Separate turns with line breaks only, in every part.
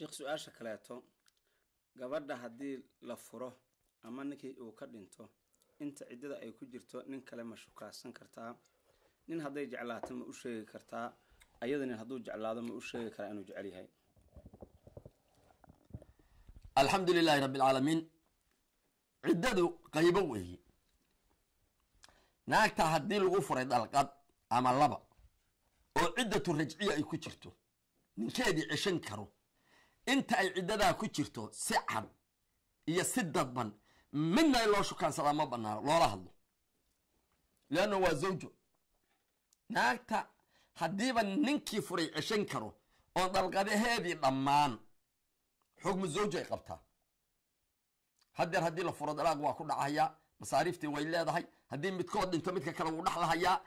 sheekh su'aasha kaleeto gabadha haddii la furo ama ninkii uu ka dhinto inta ciddada ay ku jirto nin kale ma shukaasan kartaa? Nin hadday jeclaato ma u sheegi kartaa? Ayada nin hadduu jeclaado ma u sheegi karaa inuu jecel yahay?
Alxamdu lilaahi rabbi alcaalamiin ciddadu qaybo weeye naagta haddii lagu furay dalqad ama laba oo ciddatu rajciya ay ku jirto ninkeedii ceshan karo inta ay ciddadaa ku jirto si cad iyo si dadban midna in loo shukaansadaa ma banaano loola hadlo. Leanna waa zawjo. Naagta haddiiba ninkii furay ceshan karo oo dalqadaheedii dhammaan xugmu zawjo ay qabtaa haddeer haddii la furo dalaaq waa ku dhacahayaa masaariiftii way leedahay haddii midkood dhinto midka kale wuu dhaxlahayaa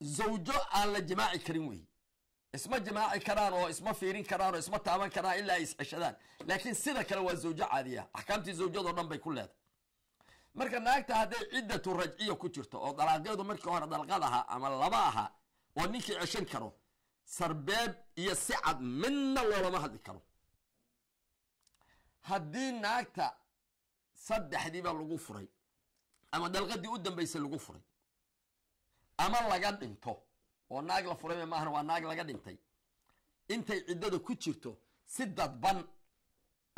zawjo aan la jimaaci karin wey isma jimaaci karaan oo isma fiirin karaan oo isma taaban karaan ilaa ay isceshadaan. Laakiin sida kale waa zawjo caadiya. Axkaamtii zawjadoo dhan bay ku leedahay. Marka naagta hadday ciddatu rajciya ku jirto oo dalaaqeedu markii hore dalqad ahaa ama laba ahaa oo ninkii ceshan karo sarbeeb iyo si cad midna loolama hadli karo. Haddii naagta saddexdiiba lagu furay ama dalqadii u dambaysay lagu furay ama laga dhinto oo naag la furay maahan waa naag laga dhintay. Intay ciddada ku jirto si dadban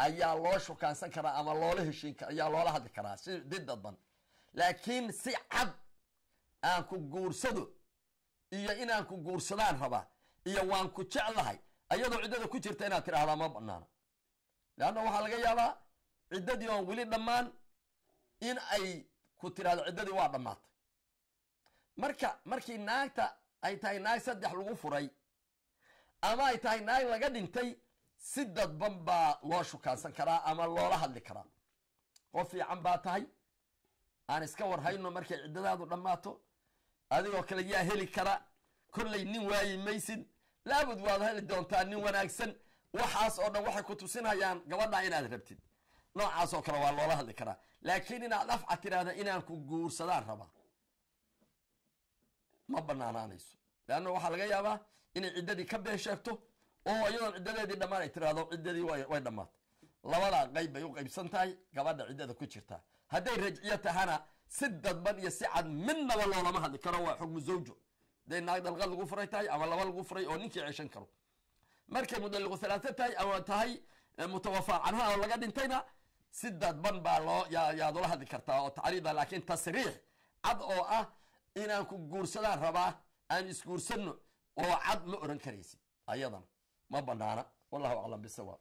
ayaa loo shukaansan karaa ama loola heshiin ayaa loola hadli karaa si dadban. Laakiin si cad aan ku guursado iyo inaan ku guursadaan rabaa iyo waan ku jeclahay ayadoo ciddada ku jirta inaad tidhaahdaa ma banaana leanna waxaa laga yaabaa ciddadii oon weli dhammaan in ay ku tidhahdo ciddadii waa dhammaatay. Marka markii naagta ay tahay naag saddex lagu furay ama ay tahay naag laga dhintay si dadban baa loo shukaansan karaa ama loola hadli karaa. Qof fiican baa tahay. Aan iska warhayno markay ciddadaadu dhammaato adigoo kale yaa heli kara. Kollay nin waayi maysid laabud waad heli doontaa nin wanaagsan. Waxaas oo dhan waxay ku tusinayaan gabadha inaad rabtid. Noocaas oo kale waa loola hadli karaa. Laakiin inaad afca tidhaahda inaan ku guursadaan rabaa ma banaanaanayso. Leanna waxaa laga yaabaa inay ciddadii ka been sheegto oo iyadoon ciddadeedii dhammaan ay tiraahdo ciddadii way dhammaatay. Labadaa qayb bay u qaybsan tahay gabadha ciddada ku jirtaa hadday rajciyo tahana si dadban iyo si cad midnaba loolama hadli karo waa xugmu zawjo hadday naag dalqad lagu furay tahay ama laba lagu furay oo ninkii ceshan karo. Markay mudalliqu halaata tahay ama tahay mutawafaa canha oo laga dhintayna si dadban baa loo yaad ula hadli kartaa oo tacriida laakiin tasriix cad oo ah inaan ku guursadaan rabaa aan isguursanno oo cad ma oran karaysid. Ayadana ma banaana wallahu aclam bisawaab